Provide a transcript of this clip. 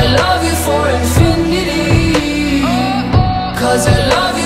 I love you for infinity. Cause I love you